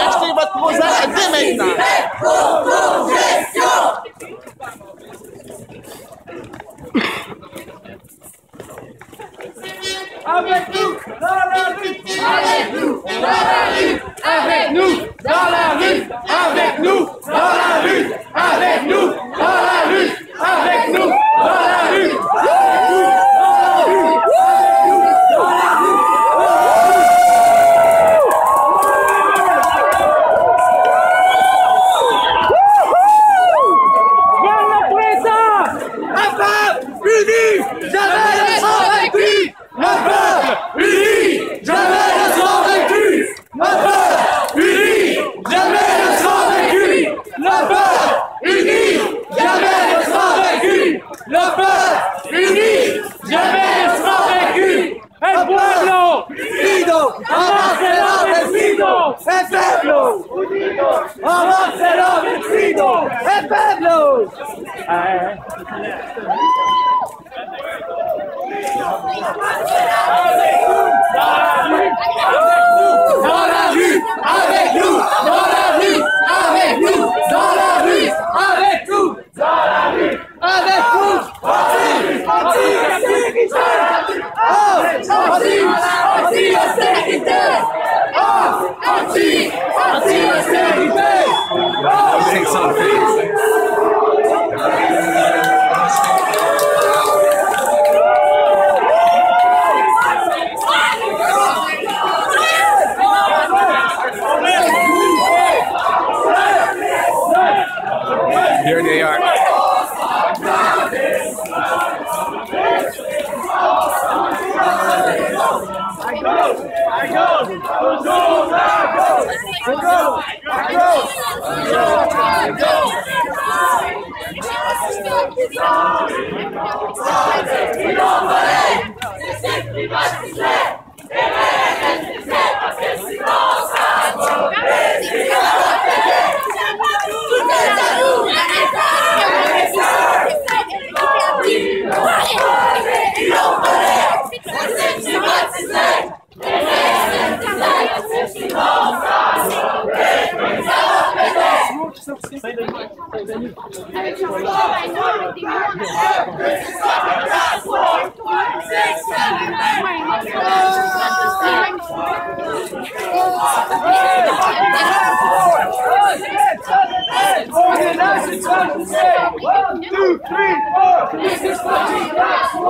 Achetez votre Mozart dès maintenant. Autogestion Avec nous dans la rue Avec dans la rue Avec nous dans la rue. Avec nous dans la rue. Avec nous Dans la rue, avec nous, dans la rue, avec nous, dans la rue, avec nous, dans la rue, avec nous. Anti, anti, anti, anti, austérité. Anti, anti, austérité. One, two, three, four. This is class war. Five,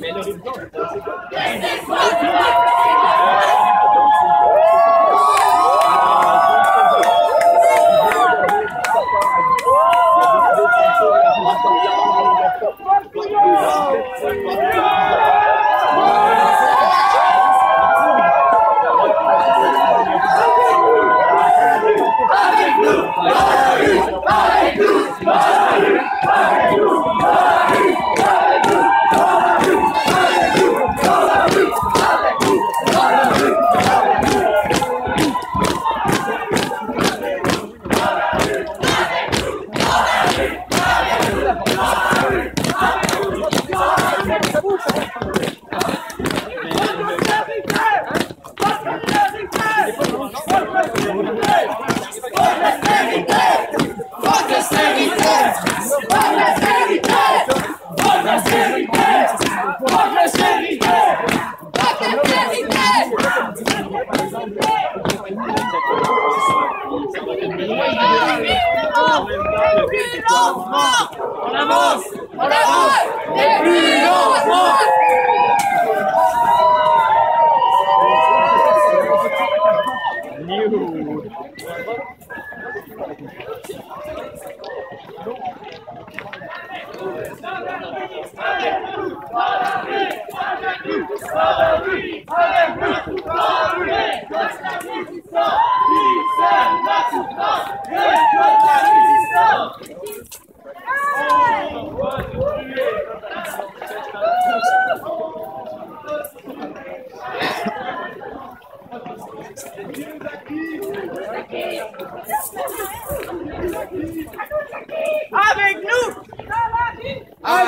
Mais le On avance On avance Et plus lentement Thank you.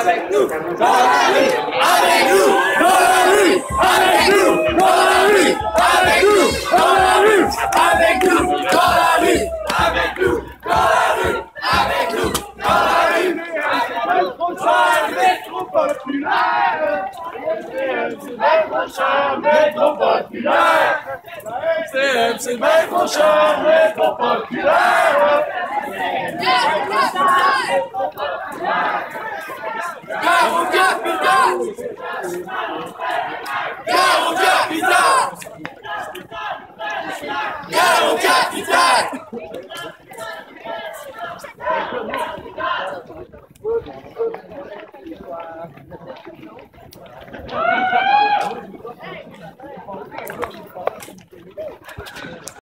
Avec nous, dans la rue, avec nous, dans la rue, avec nous, dans la rue, avec nous, dans la rue, avec nous, dans la rue, avec nous, dans la rue, avec nous, dans la rue. Métro populaire Métro populaire C'est métro cher, métro populaire. Gare